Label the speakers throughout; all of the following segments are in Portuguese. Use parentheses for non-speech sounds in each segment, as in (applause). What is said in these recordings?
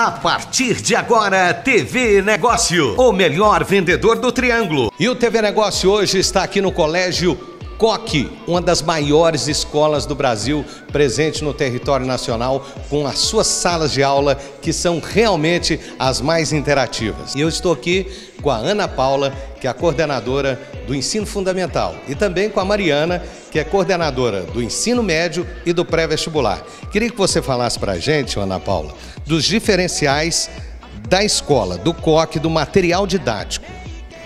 Speaker 1: A partir de agora, TV Negócio, o melhor vendedor do Triângulo.
Speaker 2: E o TV Negócio hoje está aqui no Colégio Coque, uma das maiores escolas do Brasil, presente no território nacional, com as suas salas de aula que são realmente as mais interativas. E eu estou aqui com a Ana Paula, que é a coordenadora do ensino fundamental, e também com a Mariana, que é coordenadora do ensino médio e do pré-vestibular. Queria que você falasse para a gente, Ana Paula, dos diferenciais da escola, do COC, do material didático.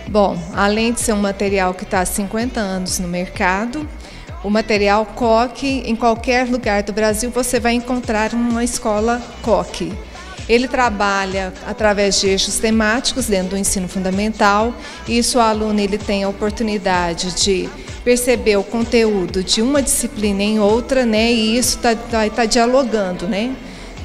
Speaker 3: Bom, além de ser um material que está há 50 anos no mercado, o material COC, em qualquer lugar do Brasil, você vai encontrar uma escola COC. Ele trabalha através de eixos temáticos dentro do ensino fundamental. Isso o aluno ele tem a oportunidade de perceber o conteúdo de uma disciplina em outra, né? E isso está tá, tá dialogando, né?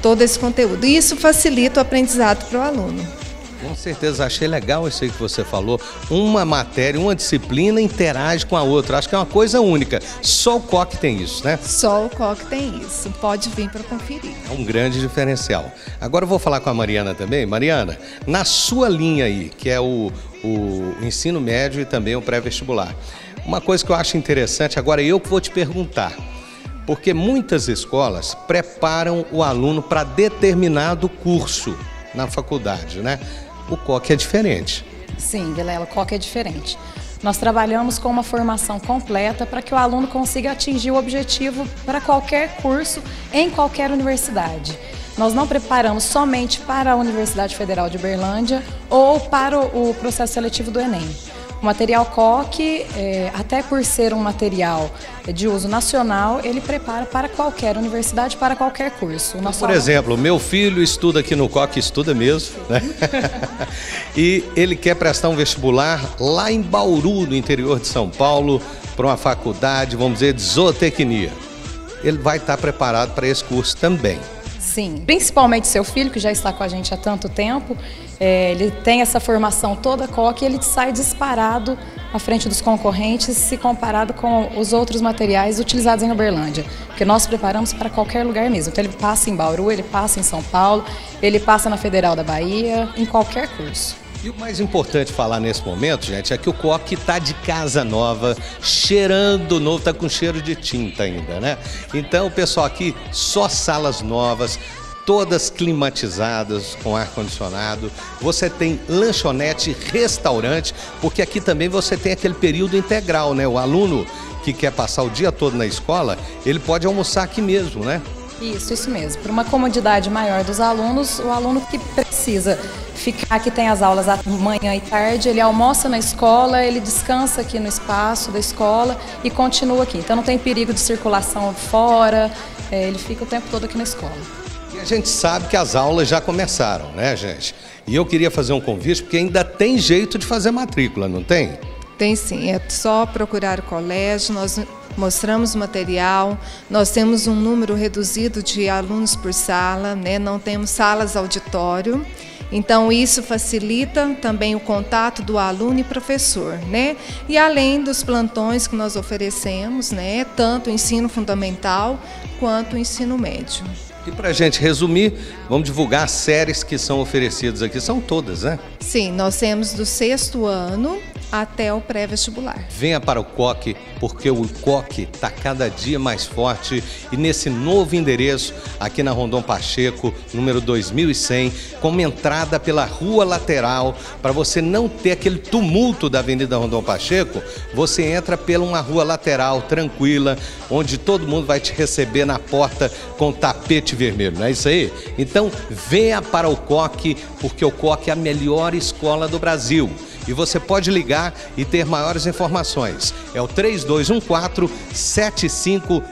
Speaker 3: Todo esse conteúdo. E isso facilita o aprendizado para o aluno.
Speaker 2: Com certeza, achei legal isso aí que você falou. Uma matéria, uma disciplina interage com a outra. Acho que é uma coisa única. Só o COC tem isso, né?
Speaker 3: Só o COC tem isso. Pode vir para conferir.
Speaker 2: É um grande diferencial. Agora eu vou falar com a Mariana também. Mariana, na sua linha aí, que é o, o ensino médio e também o pré-vestibular, uma coisa que eu acho interessante, agora eu que vou te perguntar porque muitas escolas preparam o aluno para determinado curso na faculdade, né? o COC é diferente.
Speaker 4: Sim, Vilela, o COC é diferente. Nós trabalhamos com uma formação completa para que o aluno consiga atingir o objetivo para qualquer curso em qualquer universidade. Nós não preparamos somente para a Universidade Federal de Berlândia ou para o processo seletivo do Enem. O material coque, é, até por ser um material de uso nacional, ele prepara para qualquer universidade, para qualquer curso.
Speaker 2: por exemplo, meu filho estuda aqui no coque, estuda mesmo, né? (laughs) e ele quer prestar um vestibular lá em Bauru, no interior de São Paulo, para uma faculdade, vamos dizer, de zootecnia. Ele vai estar preparado para esse curso também.
Speaker 4: Sim, principalmente seu filho, que já está com a gente há tanto tempo, é, ele tem essa formação toda coque e ele sai disparado à frente dos concorrentes se comparado com os outros materiais utilizados em Uberlândia, porque nós preparamos para qualquer lugar mesmo. Então ele passa em Bauru, ele passa em São Paulo, ele passa na Federal da Bahia, em qualquer curso.
Speaker 2: E o mais importante falar nesse momento, gente, é que o coque está de casa nova, cheirando novo, está com cheiro de tinta ainda, né? Então, pessoal aqui, só salas novas, todas climatizadas com ar condicionado. Você tem lanchonete, restaurante, porque aqui também você tem aquele período integral, né? O aluno que quer passar o dia todo na escola, ele pode almoçar aqui mesmo, né?
Speaker 4: Isso, isso mesmo. Por uma comodidade maior dos alunos, o aluno que precisa ficar aqui tem as aulas manhã e tarde, ele almoça na escola, ele descansa aqui no espaço da escola e continua aqui. Então não tem perigo de circulação fora, é, ele fica o tempo todo aqui na escola.
Speaker 2: E a gente sabe que as aulas já começaram, né, gente? E eu queria fazer um convite porque ainda tem jeito de fazer matrícula, não tem?
Speaker 3: Tem sim, é só procurar o colégio, nós mostramos o material, nós temos um número reduzido de alunos por sala, né? não temos salas auditório. Então isso facilita também o contato do aluno e professor, né? E além dos plantões que nós oferecemos, né, tanto o ensino fundamental quanto o ensino médio.
Speaker 2: E para a gente resumir, vamos divulgar as séries que são oferecidas aqui. São todas, né?
Speaker 3: Sim, nós temos do sexto ano até o pré-vestibular.
Speaker 2: Venha para o COC, porque o COC está cada dia mais forte e nesse novo endereço, aqui na Rondon Pacheco, número 2100, com uma entrada pela rua lateral, para você não ter aquele tumulto da Avenida Rondon Pacheco, você entra pela uma rua lateral, tranquila, onde todo mundo vai te receber na porta com tapete vermelho, não é isso aí? Então, venha para o COC, porque o COC é a melhor escola do Brasil e você pode ligar e ter maiores informações. É o 3214 7500.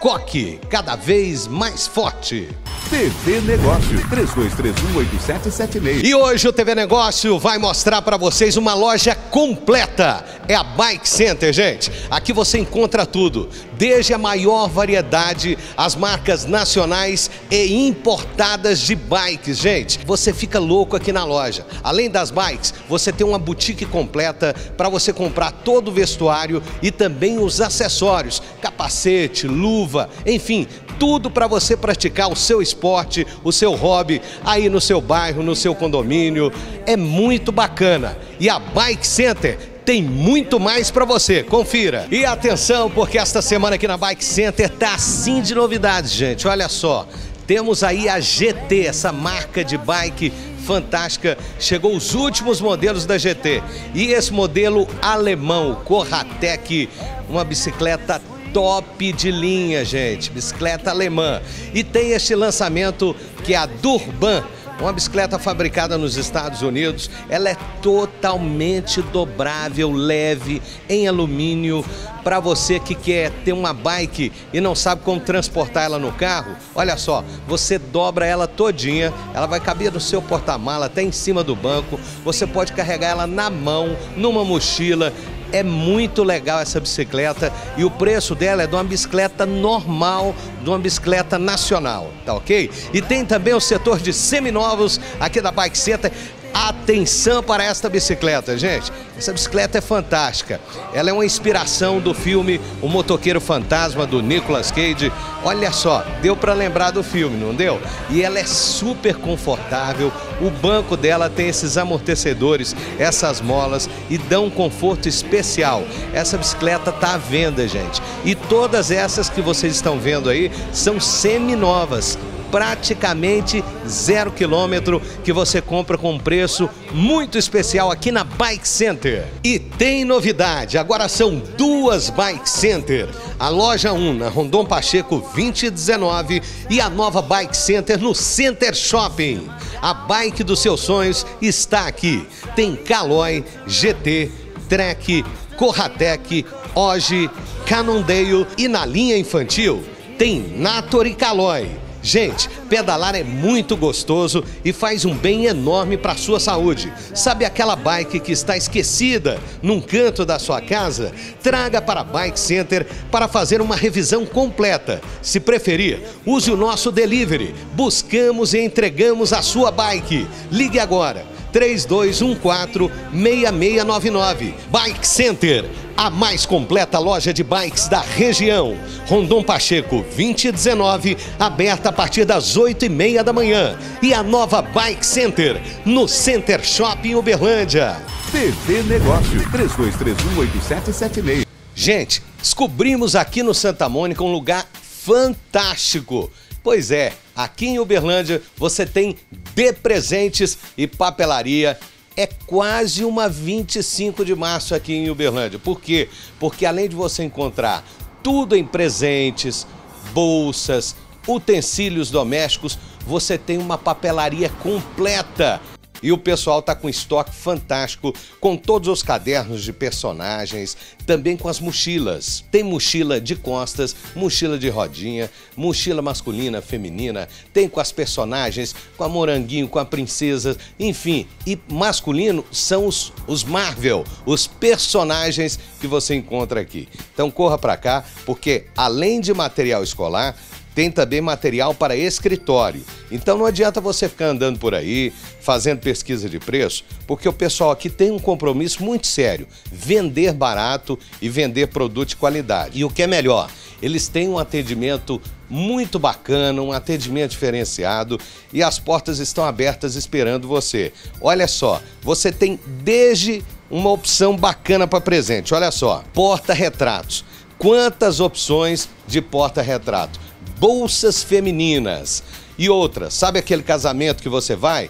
Speaker 2: Coque, cada vez mais forte.
Speaker 1: TV Negócio, 32318776.
Speaker 2: E hoje o TV Negócio vai mostrar para vocês uma loja completa. É a Bike Center, gente. Aqui você encontra tudo, desde a maior variedade, as marcas nacionais e importadas de bikes, gente. Você fica louco aqui na loja. Além das bikes, você tem uma boutique completa para você comprar todo o vestuário e também os acessórios, capacete, luva, enfim, tudo para você praticar o seu esporte, o seu hobby aí no seu bairro, no seu condomínio. É muito bacana. E a Bike Center tem muito mais para você. Confira. E atenção, porque esta semana aqui na Bike Center tá assim de novidades, gente. Olha só. Temos aí a GT, essa marca de bike fantástica. Chegou os últimos modelos da GT. E esse modelo alemão, Corratec, uma bicicleta top de linha, gente. Bicicleta alemã. E tem este lançamento que é a Durban. Uma bicicleta fabricada nos Estados Unidos, ela é totalmente dobrável, leve, em alumínio. Para você que quer ter uma bike e não sabe como transportar ela no carro, olha só, você dobra ela todinha, ela vai caber no seu porta-mala, até em cima do banco. Você pode carregar ela na mão, numa mochila é muito legal essa bicicleta e o preço dela é de uma bicicleta normal, de uma bicicleta nacional, tá ok? E tem também o setor de seminovos aqui da Bike Center. Atenção para esta bicicleta, gente. Essa bicicleta é fantástica. Ela é uma inspiração do filme O Motoqueiro Fantasma do Nicolas Cage. Olha só, deu para lembrar do filme, não deu? E ela é super confortável. O banco dela tem esses amortecedores, essas molas e dão um conforto especial. Essa bicicleta está à venda, gente. E todas essas que vocês estão vendo aí são semi-novas praticamente zero quilômetro que você compra com um preço muito especial aqui na Bike Center. E tem novidade, agora são duas Bike Center. A loja 1 na Rondon Pacheco 2019 e a nova Bike Center no Center Shopping. A bike dos seus sonhos está aqui. Tem Caloi, GT, Trek, Corratec, Oji, Cannondale e na linha infantil tem Nator e Caloi. Gente, pedalar é muito gostoso e faz um bem enorme para a sua saúde. Sabe aquela bike que está esquecida num canto da sua casa? Traga para a Bike Center para fazer uma revisão completa. Se preferir, use o nosso delivery. Buscamos e entregamos a sua bike. Ligue agora 3214-6699. Bike Center, a mais completa loja de bikes da região. Rondon Pacheco 2019, aberta a partir das 8 e meia da manhã. E a nova Bike Center, no Center Shopping Uberlândia.
Speaker 1: TV Negócio 32318776.
Speaker 2: Gente, descobrimos aqui no Santa Mônica um lugar fantástico. Pois é, aqui em Uberlândia você tem de presentes e papelaria. É quase uma 25 de março aqui em Uberlândia. Por quê? Porque além de você encontrar tudo em presentes, bolsas, utensílios domésticos, você tem uma papelaria completa e o pessoal tá com estoque fantástico, com todos os cadernos de personagens, também com as mochilas. Tem mochila de costas, mochila de rodinha, mochila masculina, feminina, tem com as personagens, com a moranguinho, com a princesa, enfim. E masculino são os, os Marvel, os personagens que você encontra aqui. Então corra para cá, porque além de material escolar, tem também material para escritório. Então não adianta você ficar andando por aí, fazendo pesquisa de preço, porque o pessoal aqui tem um compromisso muito sério: vender barato e vender produto de qualidade. E o que é melhor, eles têm um atendimento muito bacana, um atendimento diferenciado e as portas estão abertas esperando você. Olha só, você tem desde uma opção bacana para presente. Olha só, porta-retratos. Quantas opções de porta-retrato? Bolsas femininas e outras. Sabe aquele casamento que você vai?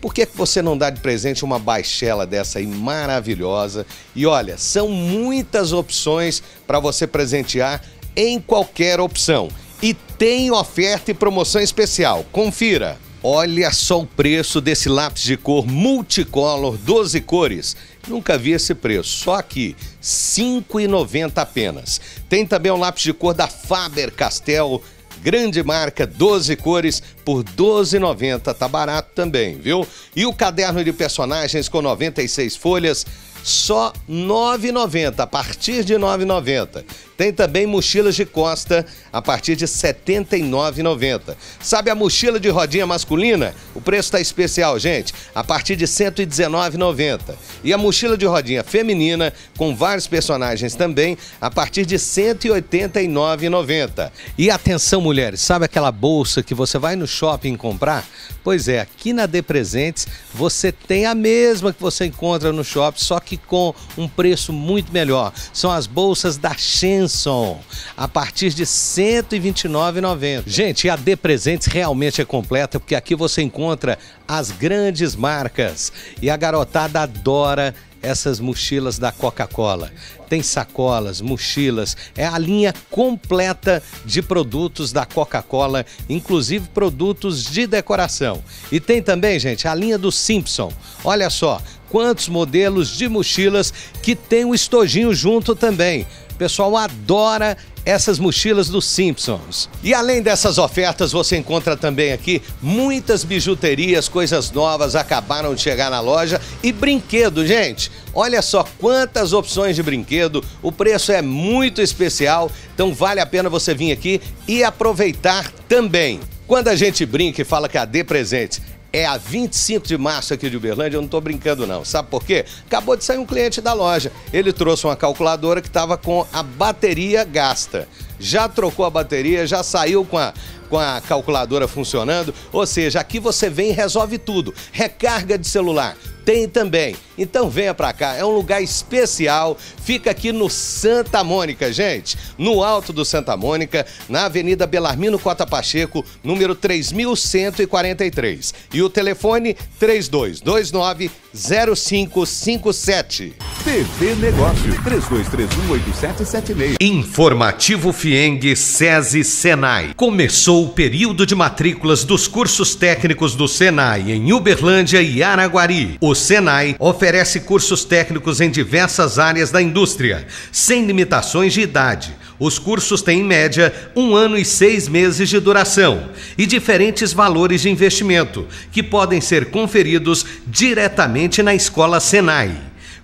Speaker 2: Por que, que você não dá de presente uma baixela dessa aí maravilhosa? E olha, são muitas opções para você presentear em qualquer opção. E tem oferta e promoção especial. Confira! Olha só o preço desse lápis de cor multicolor, 12 cores. Nunca vi esse preço, só aqui, R$ 5,90 apenas. Tem também o lápis de cor da Faber-Castell, grande marca, 12 cores por R$ 12,90. Tá barato também, viu? E o caderno de personagens com 96 folhas
Speaker 5: só R$ 9,90, a partir de R$ 9,90. Tem também mochilas de costa a partir de R$ 79,90. Sabe a mochila de rodinha masculina? O preço está especial, gente, a partir de R$ 119,90. E a mochila de rodinha feminina, com vários personagens também, a partir de R$ 189,90. E atenção, mulheres, sabe aquela bolsa que você vai no shopping comprar? Pois é, aqui na D Presentes você tem a mesma que você encontra no shopping, só que com um preço muito melhor. São as bolsas da Shenson, a partir de R$ 129,90. Gente, a D Presentes realmente é completa, porque aqui você encontra as grandes marcas. E a garotada adora essas mochilas da Coca-Cola. Tem sacolas, mochilas, é a linha completa de produtos da Coca-Cola, inclusive produtos de decoração. E tem também, gente, a linha do Simpson. Olha só, quantos modelos de mochilas que tem o estojinho junto também. O pessoal adora essas mochilas dos Simpsons. E além dessas ofertas, você encontra também aqui muitas bijuterias, coisas novas acabaram de chegar na loja e brinquedo, gente. Olha só quantas opções de brinquedo, o preço é muito especial, então vale a pena você vir aqui e aproveitar também. Quando a gente brinca e fala que a D Presentes é a 25 de março aqui de Uberlândia, eu não estou brincando não. Sabe por quê? Acabou de sair um cliente da loja. Ele trouxe uma calculadora que estava com a bateria gasta. Já trocou a bateria, já saiu com a, com a calculadora funcionando. Ou seja, aqui você vem e resolve tudo. Recarga de celular, tem também. Então venha para cá, é um lugar especial. Fica aqui no Santa Mônica, gente, no alto do Santa Mônica, na Avenida Belarmino Cota Pacheco, número 3143. E o telefone 3229 0557.
Speaker 2: TV Negócio 32318776. Informativo Fieng SESI Senai. Começou o período de matrículas dos cursos técnicos do Senai em Uberlândia e Araguari. O Senai oferece cursos técnicos em diversas áreas da indústria, sem limitações de idade. Os cursos têm, em média, um ano e seis meses de duração e diferentes valores de investimento, que podem ser conferidos diretamente na Escola Senai.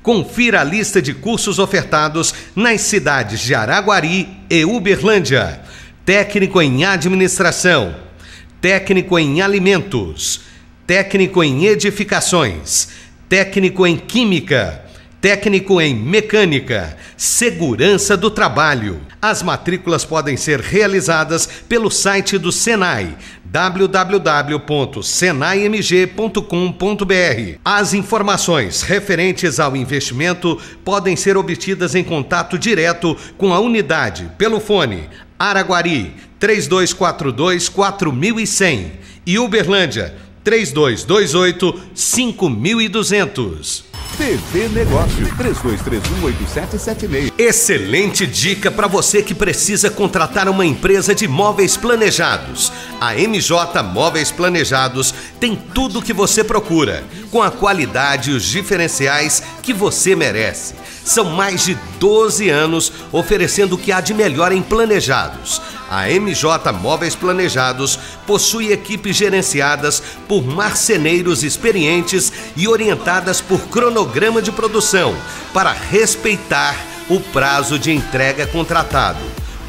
Speaker 2: Confira a lista de cursos ofertados nas cidades de Araguari e Uberlândia. Técnico em Administração, Técnico em Alimentos, Técnico em Edificações, Técnico em Química, Técnico em Mecânica, Segurança do Trabalho. As matrículas podem ser realizadas pelo site do Senai www.senaimg.com.br. As informações referentes ao investimento podem ser obtidas em contato direto com a unidade pelo fone Araguari 3242 4100 e Uberlândia 3228 5200.
Speaker 6: TV Negócio 32318776.
Speaker 2: Excelente dica para você que precisa contratar uma empresa de móveis planejados. A MJ Móveis Planejados tem tudo o que você procura, com a qualidade e os diferenciais que você merece. São mais de 12 anos oferecendo o que há de melhor em planejados. A MJ Móveis Planejados possui equipes gerenciadas por marceneiros experientes e orientadas por cronograma de produção para respeitar o prazo de entrega contratado.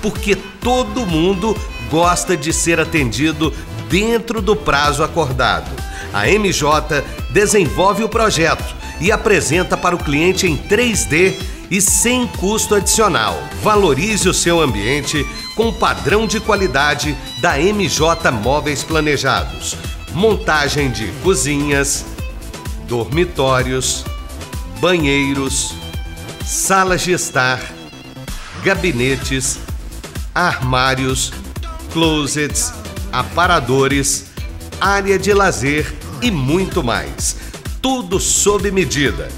Speaker 2: Porque todo mundo gosta de ser atendido dentro do prazo acordado. A MJ desenvolve o projeto e apresenta para o cliente em 3D e sem custo adicional. Valorize o seu ambiente com padrão de qualidade da MJ Móveis Planejados. Montagem de cozinhas, dormitórios, banheiros, salas de estar, gabinetes, armários, closets, aparadores, área de lazer e muito mais. Tudo sob medida,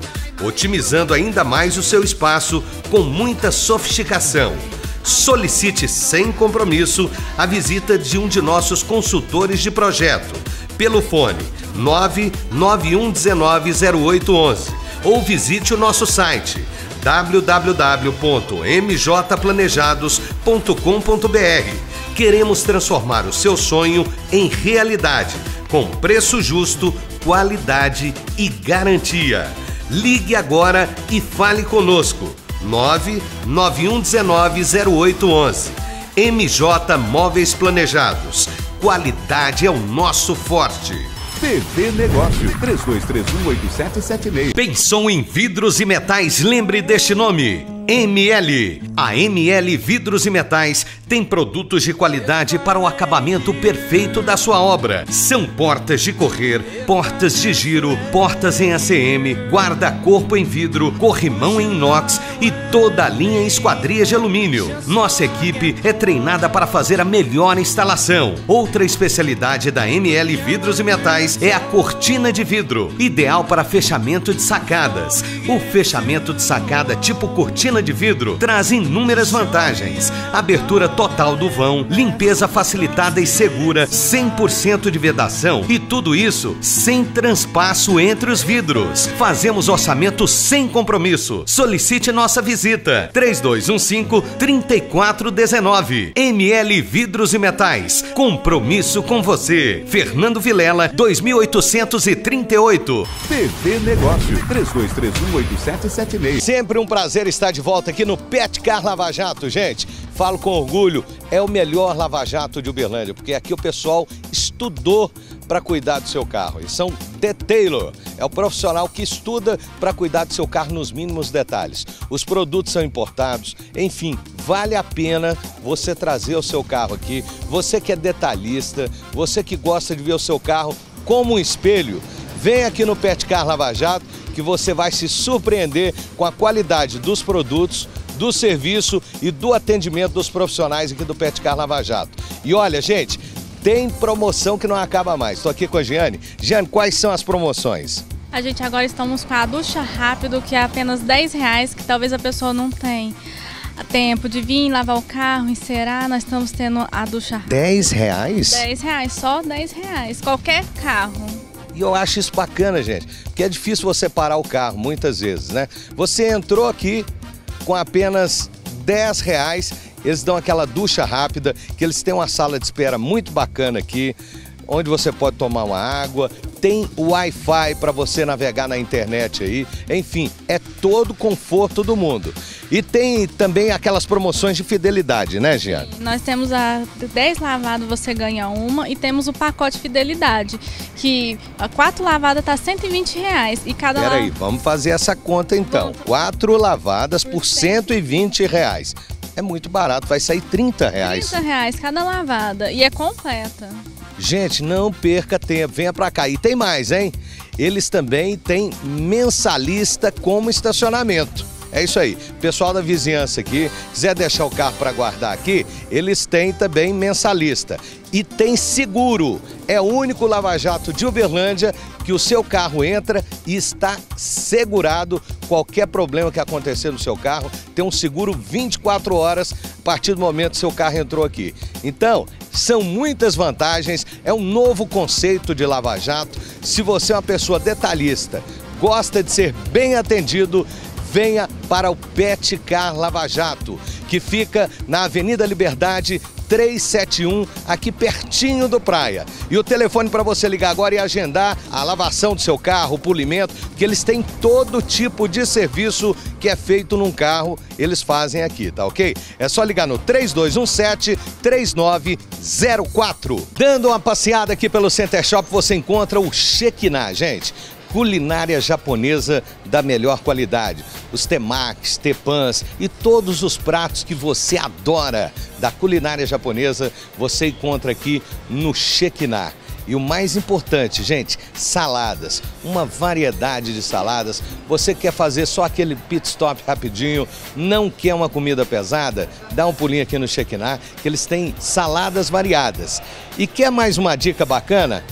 Speaker 2: otimizando ainda mais o seu espaço com muita sofisticação. Solicite sem compromisso a visita de um de nossos consultores de projeto pelo fone 991190811 ou visite o nosso site www.mjplanejados.com.br. Queremos transformar o seu sonho em realidade, com preço justo, qualidade e garantia.
Speaker 1: Ligue agora e fale conosco. 991190811. MJ Móveis Planejados. Qualidade é o nosso forte.
Speaker 6: TV Negócio 32318776.
Speaker 1: Pensou em vidros e metais? Lembre deste nome. ML. A ML Vidros e Metais tem produtos de qualidade para o acabamento perfeito da sua obra. São portas de correr, portas de giro, portas em ACM, guarda-corpo em vidro, corrimão em inox e toda a linha em esquadrias de alumínio. Nossa equipe é treinada para fazer a melhor instalação. Outra especialidade da ML Vidros e Metais é a cortina de vidro, ideal para fechamento de sacadas. O fechamento de sacada tipo cortina de vidro traz inúmeras vantagens. Abertura total do vão, limpeza facilitada e segura, 100% de vedação e tudo isso sem transpasso entre os vidros. Fazemos orçamento sem compromisso. Solicite nossa visita. 3215-3419. ML Vidros e Metais. Compromisso com você. Fernando Vilela, 2838.
Speaker 6: TV Negócio 32318776.
Speaker 2: Sempre um prazer estar de volta aqui no Pet Car Lava Jato, gente. Falo com orgulho, é o melhor Lava Jato de Uberlândia, porque aqui o pessoal estudou para cuidar do seu carro. E são detailer, é o profissional que estuda para cuidar do seu carro nos mínimos detalhes. Os produtos são importados, enfim, vale a pena você trazer o seu carro aqui. Você que é detalhista, você que gosta de ver o seu carro como um espelho, vem aqui no Pet Car Lava Jato que você vai se surpreender com a qualidade dos produtos, do serviço e do atendimento dos profissionais aqui do Pet Car Lava Jato. E olha, gente, tem promoção que não acaba mais. Estou aqui com a Giane. Giane, quais são as promoções?
Speaker 7: A gente agora estamos com a ducha rápido, que é apenas 10 reais, que talvez a pessoa não tenha tempo de vir lavar o carro, encerar. Nós estamos tendo a ducha rápida.
Speaker 2: 10 reais?
Speaker 7: 10 reais, só 10 reais. Qualquer carro.
Speaker 2: E eu acho isso bacana, gente, porque é difícil você parar o carro muitas vezes, né? Você entrou aqui com apenas 10 reais, eles dão aquela ducha rápida, que eles têm uma sala de espera muito bacana aqui, onde você pode tomar uma água, tem Wi-Fi para você navegar na internet aí, enfim, é todo o conforto do mundo. E tem também aquelas promoções de fidelidade, né, Giane?
Speaker 7: Nós temos a 10 lavadas você ganha uma e temos o pacote fidelidade, que a 4 lavadas tá 120 reais e cada
Speaker 2: Peraí, vamos fazer essa conta então. Quatro lavadas por 120 reais. É muito barato, vai sair 30 reais.
Speaker 7: 30 reais cada lavada e é completa.
Speaker 2: Gente, não perca tempo, venha pra cá. E tem mais, hein? Eles também têm mensalista como estacionamento. É isso aí. Pessoal da vizinhança aqui, quiser deixar o carro para guardar aqui, eles têm também mensalista. E tem seguro. É o único lava-jato de Uberlândia que o seu carro entra e está segurado. Qualquer problema que acontecer no seu carro, tem um seguro 24 horas a partir do momento que seu carro entrou aqui. Então, são muitas vantagens, é um novo conceito de lava-jato. Se você é uma pessoa detalhista, gosta de ser bem atendido, venha para o Pet Car Lava Jato, que fica na Avenida Liberdade 371, aqui pertinho do praia. E o telefone para você ligar agora e agendar a lavação do seu carro, o polimento, que eles têm todo tipo de serviço que é feito num carro, eles fazem aqui, tá ok? É só ligar no 3217 3904. Dando uma passeada aqui pelo Center Shop, você encontra o Shekinah, gente culinária japonesa da melhor qualidade. Os temakis, tepãs e todos os pratos que você adora da culinária japonesa, você encontra aqui no Shekinah. E o mais importante, gente, saladas. Uma variedade de saladas. Você quer fazer só aquele pit stop rapidinho, não quer uma comida pesada? Dá um pulinho aqui no Shekinah, que eles têm saladas variadas. E quer mais uma dica bacana?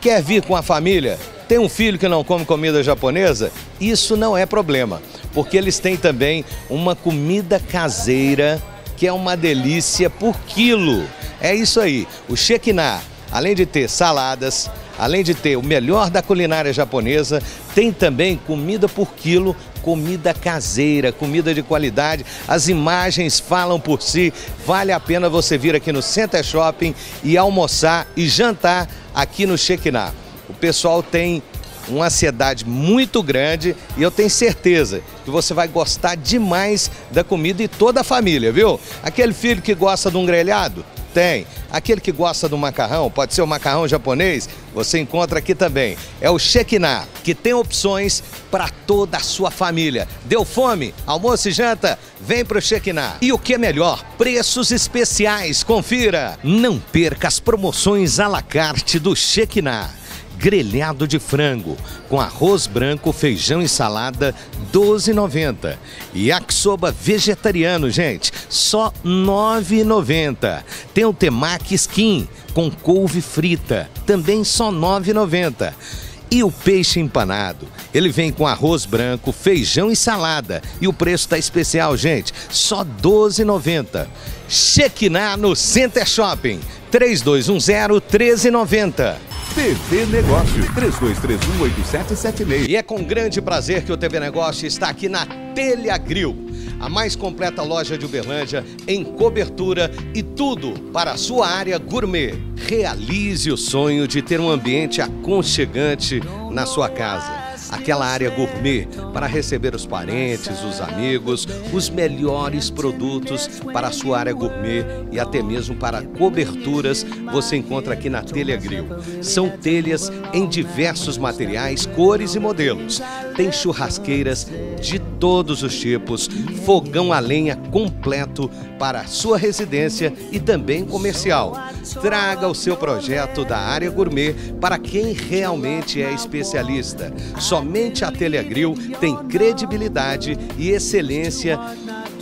Speaker 2: Quer vir com a família? Tem um filho que não come comida japonesa? Isso não é problema, porque eles têm também uma comida caseira que é uma delícia por quilo. É isso aí, o Shekinah, além de ter saladas, além de ter o melhor da culinária japonesa, tem também comida por quilo, comida caseira, comida de qualidade. As imagens falam por si. Vale a pena você vir aqui no Center Shopping e almoçar e jantar aqui no Shekinah. O pessoal tem uma ansiedade muito grande e eu tenho certeza que você vai gostar demais da comida e toda a família, viu? Aquele filho que gosta de um grelhado, tem. Aquele que gosta do macarrão, pode ser o macarrão japonês, você encontra aqui também. É o Shekinah, que tem opções para toda a sua família. Deu fome? Almoço e janta? Vem pro Shekinah. E o que é melhor? Preços especiais, confira. Não perca as promoções à la carte do Shekinah grelhado de frango, com arroz branco, feijão e salada, 12,90. Yakisoba vegetariano, gente, só 9,90. Tem o temaki skin, com couve frita, também só 9,90. E o peixe empanado? Ele vem com arroz branco, feijão e salada. E o preço está especial, gente, só R$ 12,90. Chequiná no Center Shopping, 3210 1390.
Speaker 6: TV Negócio 32318776.
Speaker 2: E é com grande prazer que o TV Negócio está aqui na Telha Grill, a mais completa loja de Uberlândia em cobertura e tudo para a sua área gourmet. Realize o sonho de ter um ambiente aconchegante na sua casa aquela área gourmet para receber os parentes, os amigos, os melhores produtos para a sua área gourmet e até mesmo para coberturas você encontra aqui na Telha Grill. São telhas em diversos materiais, cores e modelos. Tem churrasqueiras de todos os tipos, fogão a lenha completo para a sua residência e também comercial. Traga o seu projeto da área gourmet para quem realmente é especialista. Somente a Telegril tem credibilidade e excelência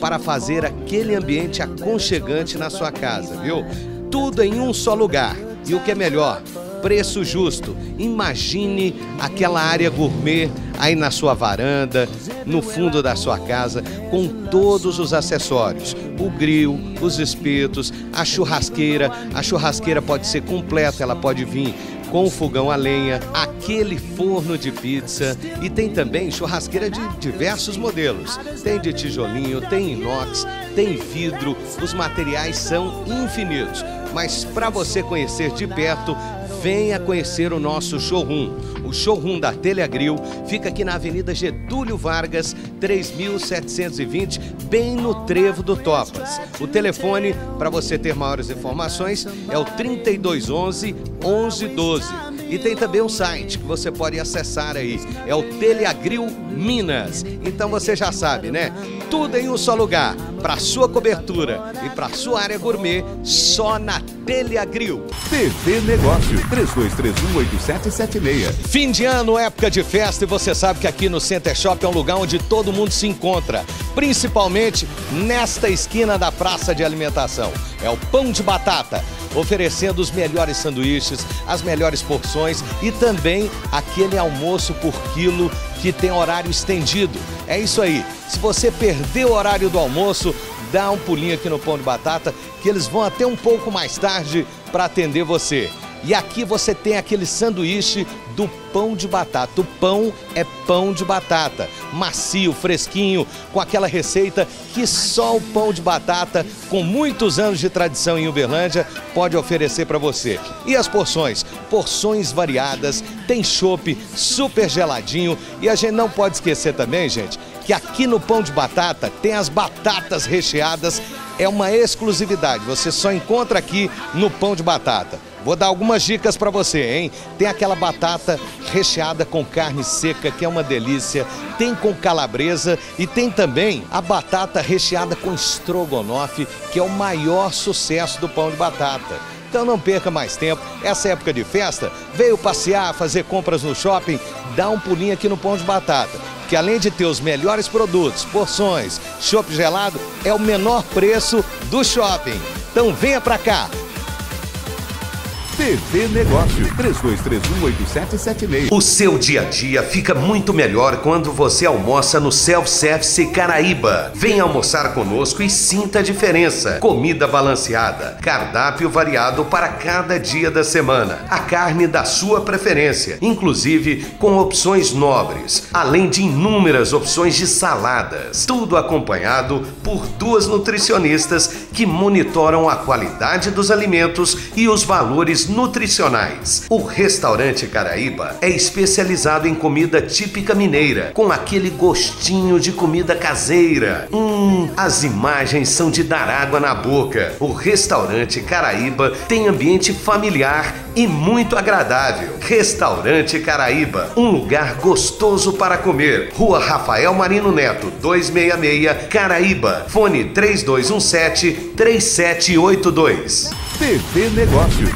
Speaker 2: para fazer aquele ambiente aconchegante na sua casa, viu? Tudo em um só lugar. E o que é melhor, preço justo. Imagine aquela área gourmet aí na sua varanda, no fundo da sua casa, com todos os acessórios: o grill, os espetos, a churrasqueira. A churrasqueira pode ser completa, ela pode vir com fogão a lenha, aquele forno de pizza e tem também churrasqueira de diversos modelos. Tem de tijolinho, tem inox, tem vidro, os materiais são infinitos. Mas para você conhecer de perto, venha conhecer o nosso showroom. O showroom da Teleagril fica aqui na Avenida Getúlio Vargas, 3720, bem no trevo do Topas. O telefone para você ter maiores informações é o 3211 1112. E tem também um site que você pode acessar aí, é o Teleagril Minas. Então você já sabe, né? Tudo em um só lugar, para sua cobertura e para sua área gourmet, só na Teleagril.
Speaker 6: TV Negócio 32318776.
Speaker 2: Fim de ano, época de festa e você sabe que aqui no Center Shop é um lugar onde todo mundo se encontra, principalmente nesta esquina da praça de alimentação. É o Pão de Batata, oferecendo os melhores sanduíches, as melhores porções e também aquele almoço por quilo que tem horário estendido. É isso aí. Se você perdeu o horário do almoço, dá um pulinho aqui no Pão de Batata, que eles vão até um pouco mais tarde para atender você. E aqui você tem aquele sanduíche do pão de batata. O pão é pão de batata, macio, fresquinho, com aquela receita que só o pão de batata, com muitos anos de tradição em Uberlândia, pode oferecer para você. E as porções? Porções variadas, tem chopp super geladinho e a gente não pode esquecer também, gente, que aqui no pão de batata tem as batatas recheadas, é uma exclusividade, você só encontra aqui no pão de batata. Vou dar algumas dicas para você, hein? Tem aquela batata recheada com carne seca, que é uma delícia. Tem com calabresa e tem também a batata recheada com estrogonofe, que é o maior sucesso do pão de batata. Então não perca mais tempo. Essa época de festa, veio passear, fazer compras no shopping, dá um pulinho aqui no Pão de Batata. Que além de ter os melhores produtos, porções, chopp gelado, é o menor preço do shopping. Então venha pra cá.
Speaker 6: TV Negócio 32318776.
Speaker 1: O seu dia a dia fica muito melhor quando você almoça no Self Service Caraíba. Venha almoçar conosco e sinta a diferença. Comida balanceada, cardápio variado para cada dia da semana. A carne da sua preferência, inclusive com opções nobres, além de inúmeras opções de saladas. Tudo acompanhado por duas nutricionistas que monitoram a qualidade dos alimentos e os valores nutricionais. O restaurante Caraíba é especializado em comida típica mineira, com aquele gostinho de comida caseira. Hum, as imagens são de dar água na boca. O restaurante Caraíba tem ambiente familiar e muito agradável. Restaurante Caraíba, um lugar gostoso para comer. Rua Rafael Marino Neto, 266, Caraíba. Fone 3217 3782.
Speaker 6: TV Negócio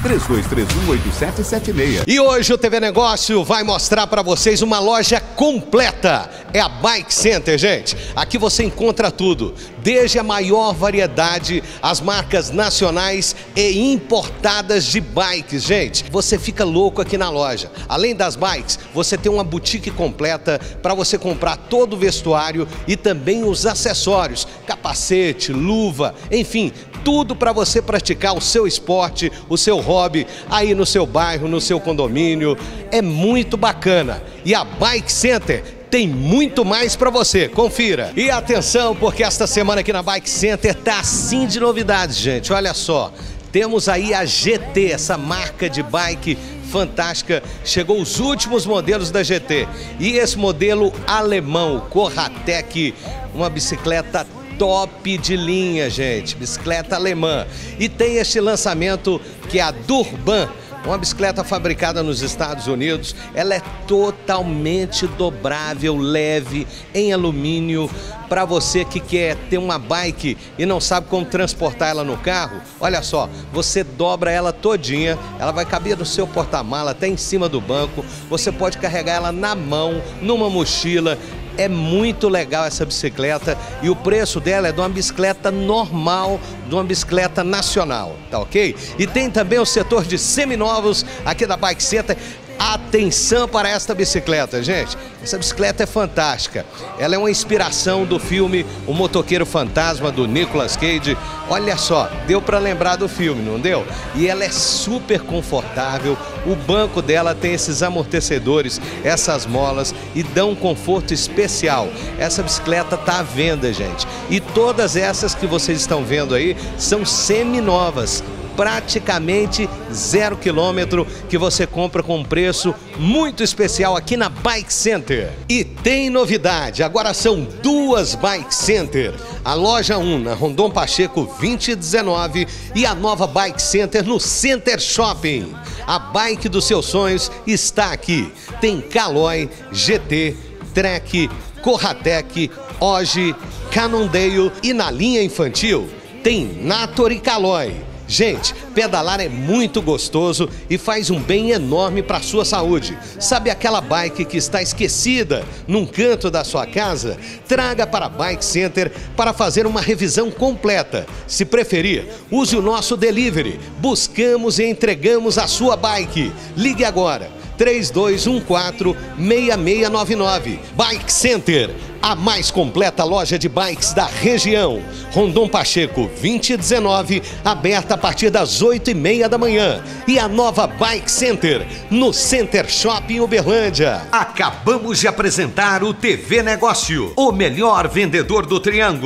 Speaker 6: 32318776.
Speaker 2: E hoje o TV Negócio vai mostrar para vocês uma loja completa. É a Bike Center, gente. Aqui você encontra tudo, desde a maior variedade, as marcas nacionais e importadas de bikes, gente. Você fica louco aqui na loja. Além das bikes, você tem uma boutique completa para você comprar todo o vestuário e também os acessórios, capacete, luva, enfim, tudo para você praticar o seu esporte, o seu hobby aí no seu bairro, no seu condomínio. É muito bacana. E a Bike Center tem muito mais para você. Confira. E atenção, porque esta semana aqui na Bike Center tá assim de novidades, gente. Olha só. Temos aí a GT, essa marca de bike fantástica. Chegou os últimos modelos da GT. E esse modelo alemão, Corratec, uma bicicleta top de linha, gente. Bicicleta alemã. E tem este lançamento que é a Durban. Uma bicicleta fabricada nos Estados Unidos, ela é totalmente dobrável, leve, em alumínio. Para você que quer ter uma bike e não sabe como transportar ela no carro, olha só, você dobra ela todinha, ela vai caber no seu porta-mala, até em cima do banco. Você pode carregar ela na mão, numa mochila. É muito legal essa bicicleta e o preço dela é de uma bicicleta normal, de uma bicicleta nacional, tá ok? E tem também o setor de seminovos aqui da Bike Center. Atenção para esta bicicleta, gente. Essa bicicleta é fantástica. Ela é uma inspiração do filme O Motoqueiro Fantasma do Nicolas Cage. Olha só, deu para lembrar do filme, não deu? E ela é super confortável. O banco dela tem esses amortecedores, essas molas e dão um conforto especial. Essa bicicleta está à venda, gente. E todas essas que vocês estão vendo aí são semi-novas praticamente zero quilômetro que você compra com um preço muito especial aqui na Bike Center. E tem novidade, agora são duas Bike Center. A loja 1 na Rondon Pacheco 2019 e a nova Bike Center no Center Shopping. A bike dos seus sonhos está aqui. Tem Caloi, GT, Trek, Corratec, Oji, Cannondale e na linha infantil tem Nator e Caloi. Gente, pedalar é muito gostoso e faz um bem enorme para a sua saúde. Sabe aquela bike que está esquecida num canto da sua casa? Traga para a Bike Center para fazer uma revisão completa. Se preferir, use o nosso delivery. Buscamos e entregamos a sua bike. Ligue agora. 3214-6699. Bike Center, a mais completa loja de bikes da região. Rondon Pacheco 2019, aberta a partir das 8 e meia da manhã. E a nova Bike Center, no Center Shopping Uberlândia.
Speaker 1: Acabamos de apresentar o TV Negócio, o melhor vendedor do Triângulo.